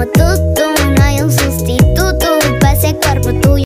como tú.